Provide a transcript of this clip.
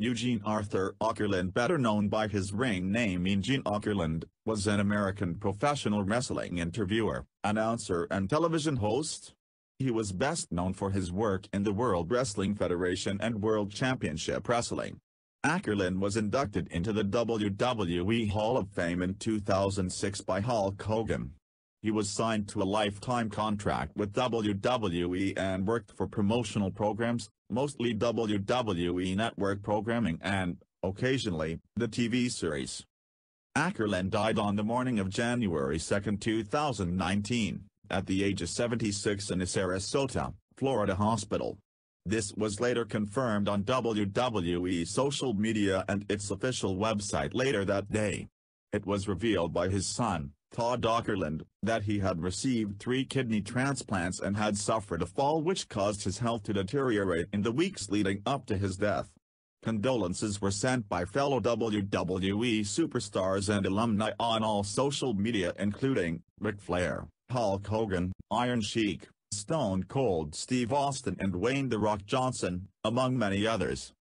Eugene Arthur Okerlund better known by his ring name Eugene Okerlund, was an American professional wrestling interviewer, announcer and television host. He was best known for his work in the World Wrestling Federation and World Championship Wrestling. Okerlund was inducted into the WWE Hall of Fame in 2006 by Hulk Hogan. He was signed to a lifetime contract with WWE and worked for promotional programs, mostly WWE Network programming and, occasionally, the TV series. Okerlund died on the morning of January 2, 2019, at the age of 76 in a Sarasota, Florida hospital. This was later confirmed on WWE social media and its official website later that day. It was revealed by his son, Todd Okerlund, that he had received three kidney transplants and had suffered a fall which caused his health to deteriorate in the weeks leading up to his death. Condolences were sent by fellow WWE superstars and alumni on all social media including, Ric Flair, Hulk Hogan, Iron Sheik, Stone Cold Steve Austin and Dwayne The Rock Johnson, among many others.